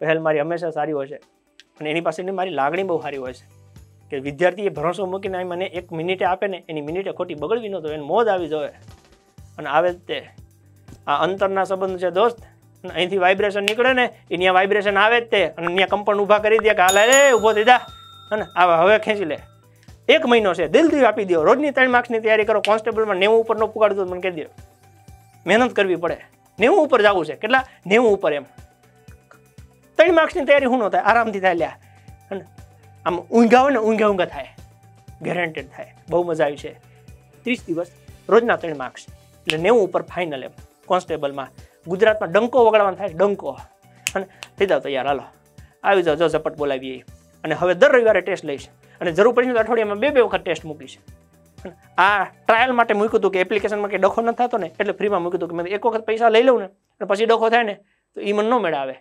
પહેલ મારી હંમેશા સારી હોય છે. અને એની પાસેની મારી લાગણી બહુ સારી હોય છે. કે વિદ્યાર્થીએ ભરોસો મૂકીને મને એક મિનિટે આપે ને, એની મિનિટે ખોટી બગડવી નહોતો એને મોજ આવી જોઈએ. અને આવે તે. આ અંતરના સંબંધ છે દોસ્ત. અને અહીંથી વાઇબ્રેશન નીકળે ને, એ ત્યાં વાઇબ્રેશન આવે જ તે. અને ત્યાં કંપન ઊભા કરી દે કે હાલ રે ઊભો થઈ જા. અને આવા હવે ખેંચી લે. એક મહિનો છે, દિલથી આપી દો રોજની ત્રણ માર્ક્સની તૈયારી કરો, કોન્સ્ટેબલમાં નેવું ઉપરનો ન પુગાડતો મને કહી દો મહેનત કરવી પડે. નેવું ઉપર જવું છે. કેટલા? નેવું ઉપર એમ. ત્રણ માર્ક્સની તૈયારી શું ન થાય, આરામથી થાય લ્યા. અને આમ ઊંઘા હોય ને ઊંઘા ઊંઘા થાય. ગેરંટેડ થાય. બહુ મજા આવી છે. ત્રીસ દિવસ રોજના ત્રણ માર્ક્સ એટલે નેવું ઉપર ફાઇનલ એમ. કોન્સ્ટેબલમાં ગુજરાતમાં ડંકો વગાડવાનો થાય ડંકો. અને થઈ જાઓ તૈયાર, હાલો. આવી જાઓ જો ઝપટ બોલાવીએ. અને હવે દર રવિવારે ટેસ્ટ લઈશ. અને જરૂર પડી તો અઠવાડિયામાં બે બે વખત ટેસ્ટ મૂકીશ. આ ટ્રાયલ માટે મૂક્યું હતું કે એપ્લિકેશનમાં કે ડખો ન થતો ને, એટલે ફ્રીમાં મૂક્યું હતું કે મેં એક વખત પૈસા લઈ લઉં ને, અને પછી ડખો થાય ને, તો એ મને ન મેળાવે.